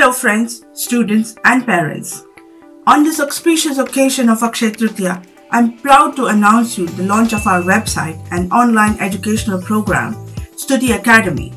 Hello friends, students and parents. On this auspicious occasion of Akshaya I'm proud to announce you the launch of our website and online educational program, Stuti Academy.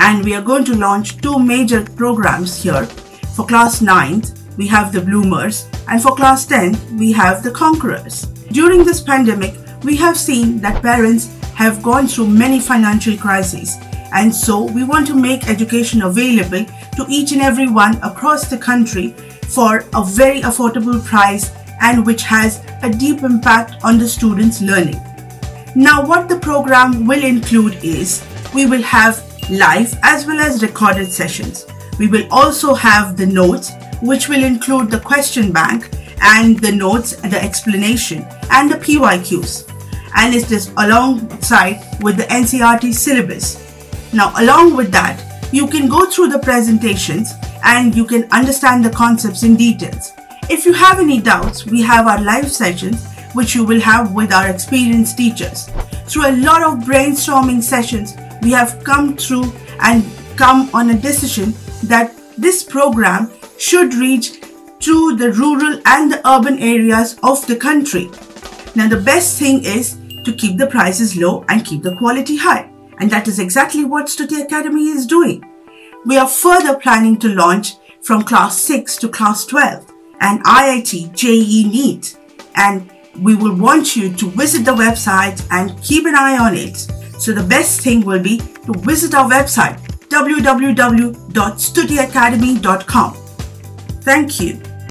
And we are going to launch two major programs here. For class 9th, we have the Bloomers and for class 10th, we have the Conquerors. During this pandemic, we have seen that parents have gone through many financial crises and so we want to make education available to each and every one across the country for a very affordable price and which has a deep impact on the students' learning. Now, what the program will include is we will have live as well as recorded sessions. We will also have the notes, which will include the question bank and the notes, the explanation, and the PYQs. And it is alongside with the NCERT syllabus. Now, along with that, you can go through the presentations and you can understand the concepts in details. If you have any doubts, we have our live sessions which you will have with our experienced teachers. Through a lot of brainstorming sessions, we have come through and come on a decision that this program should reach to the rural and the urban areas of the country. Now the best thing is to keep the prices low and keep the quality high. And that is exactly what Stuti Academy is doing. We are further planning to launch from class 6 to class 12 and IIT JEE NEET. And we will want you to visit the website and keep an eye on it. So the best thing will be to visit our website www.stutiacademy.com. Thank you.